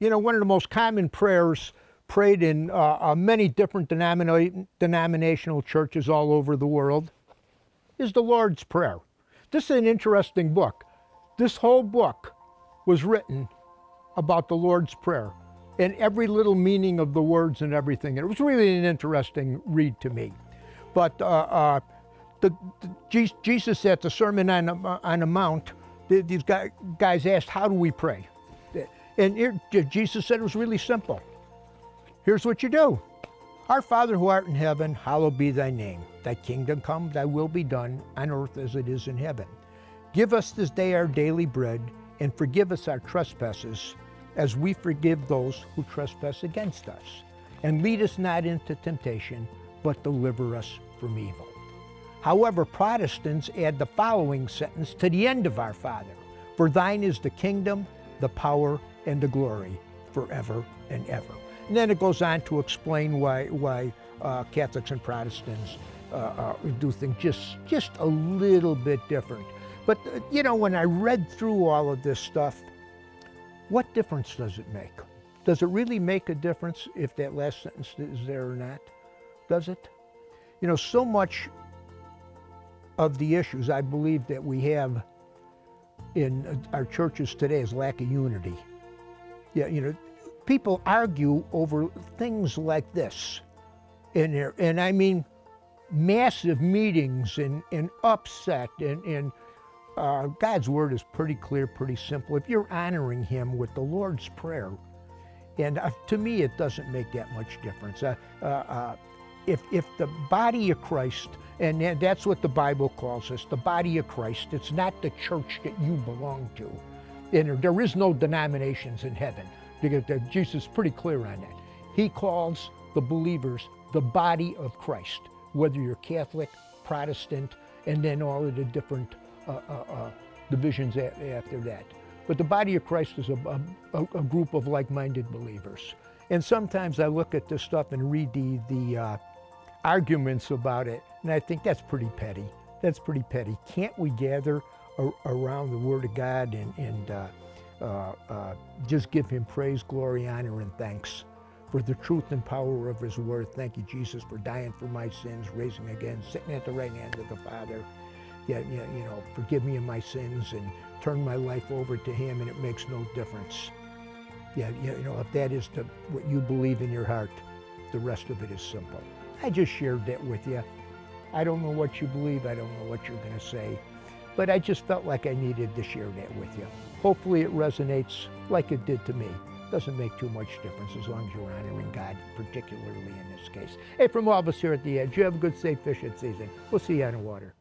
You know, one of the most common prayers prayed in uh, uh, many different denomina- denominational churches all over the world is the Lord's Prayer. This is an interesting book. This whole book was written about the Lord's Prayer and every little meaning of the words and everything. And it was really an interesting read to me. But uh, uh, the, the, Jesus at the Sermon on, on the Mount, these guys asked, How do we pray? And here, Jesus said it was really simple. Here's what you do Our Father who art in heaven, hallowed be thy name. Thy kingdom come, thy will be done on earth as it is in heaven. Give us this day our daily bread, and forgive us our trespasses, as we forgive those who trespass against us. And lead us not into temptation, but deliver us from evil. However, Protestants add the following sentence to the end of Our Father For thine is the kingdom, the power, and the glory forever and ever. And then it goes on to explain why, why uh, Catholics and Protestants uh, uh, do things just, just a little bit different. But, uh, you know, when I read through all of this stuff, what difference does it make? Does it really make a difference if that last sentence is there or not? Does it? You know, so much of the issues I believe that we have in our churches today is lack of unity. Yeah, you know, people argue over things like this. And, and I mean, massive meetings and, and upset and, and uh, God's word is pretty clear, pretty simple. If you're honoring Him with the Lord's Prayer, and uh, to me, it doesn't make that much difference. Uh, uh, uh if, if the body of Christ, and that's what the Bible calls us, the body of Christ, it's not the church that you belong to. There is no denominations in heaven. Because Jesus is pretty clear on that. He calls the believers the body of Christ, whether you're Catholic, Protestant, and then all of the different uh, uh, uh, divisions after that. But the body of Christ is a, a, a group of like-minded believers. And sometimes I look at this stuff and read the, the uh, arguments about it, and I think that's pretty petty. That's pretty petty. Can't we gather around the Word of God and, and uh, uh, uh, just give Him praise, glory, honor, and thanks for the truth and power of His Word. Thank you, Jesus, for dying for my sins, raising again, sitting at the right hand of the Father. Yeah, yeah, you know, forgive me of my sins and turn my life over to Him, and it makes no difference. Yeah, you know, if that is the, what you believe in your heart, the rest of it is simple. I just shared that with you. I don't know what you believe. I don't know what you're going to say. But I just felt like I needed to share that with you. Hopefully it resonates like it did to me. Doesn't make too much difference as long as you're honoring God, particularly in this case. Hey, from all of us here at The Edge, you have a good, safe fishing season. We'll see you on the water.